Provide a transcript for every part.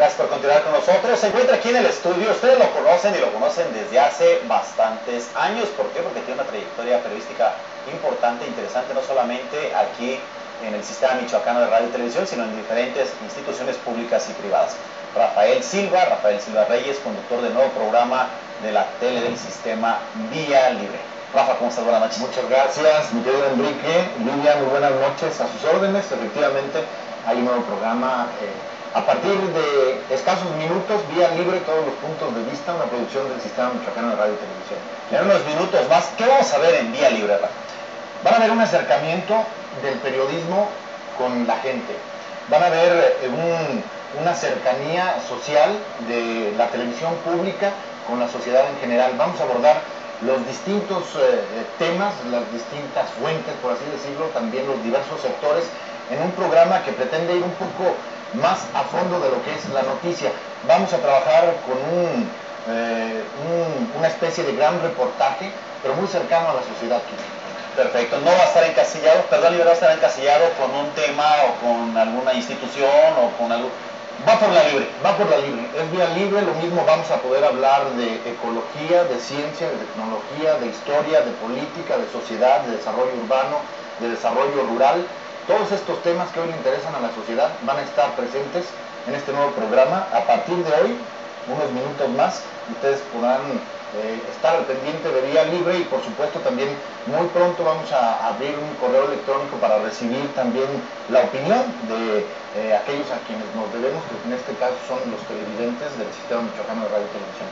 Gracias por continuar con nosotros. Se encuentra aquí en el estudio. Ustedes lo conocen y lo conocen desde hace bastantes años. ¿Por qué? Porque tiene una trayectoria periodística importante, interesante, no solamente aquí en el sistema michoacano de radio y televisión, sino en diferentes instituciones públicas y privadas. Rafael Silva, Rafael Silva Reyes, conductor del nuevo programa de la tele del sistema Vía Libre. Rafa, ¿cómo estás? Buenas noches. Muchas gracias, mi querido Enrique. Lidia, muy buenas noches. A sus órdenes, efectivamente, hay un nuevo programa. Eh, a partir de escasos minutos, vía libre, todos los puntos de vista, una producción del Sistema Michoacano de Radio y Televisión. En unos minutos más, ¿qué vamos a ver en vía libre? Van a ver un acercamiento del periodismo con la gente. Van a ver eh, un, una cercanía social de la televisión pública con la sociedad en general. Vamos a abordar los distintos eh, temas, las distintas fuentes, por así decirlo, también los diversos sectores, en un programa que pretende ir un poco más a fondo de lo que es la noticia. Vamos a trabajar con un, eh, un, una especie de gran reportaje, pero muy cercano a la sociedad. Perfecto, no va a estar encasillado, perdón, va a estar encasillado con un tema o con alguna institución o con algo Va por la libre, va por la libre. Es vía libre, lo mismo vamos a poder hablar de ecología, de ciencia, de tecnología, de historia, de política, de sociedad, de desarrollo urbano, de desarrollo rural. Todos estos temas que hoy le interesan a la sociedad van a estar presentes en este nuevo programa. A partir de hoy, unos minutos más, ustedes podrán eh, estar al pendiente de vía libre y por supuesto también muy pronto vamos a abrir un correo electrónico para recibir también la opinión de eh, aquellos a quienes nos debemos, que en este caso son los televidentes del Sistema Michoacano de Radio y Televisión.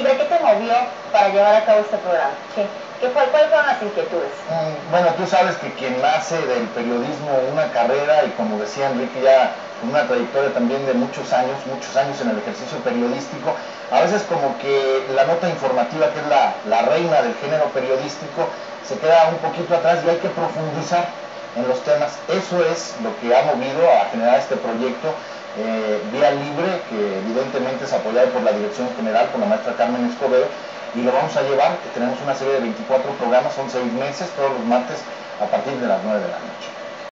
¿Por? ¿Qué te movió para llevar a cabo este programa? ¿Qué, qué fue, ¿Cuáles fueron las inquietudes? Mm, bueno, tú sabes que quien hace del periodismo una carrera y como decía Enrique ya una trayectoria también de muchos años, muchos años en el ejercicio periodístico, a veces como que la nota informativa, que es la, la reina del género periodístico, se queda un poquito atrás y hay que profundizar en los temas. Eso es lo que ha movido a generar este proyecto eh, Vía Libre, que evidentemente es apoyado por la Dirección General, por la maestra Carmen Escobedo, y lo vamos a llevar, tenemos una serie de 24 programas, son seis meses, todos los martes a partir de las 9 de la noche.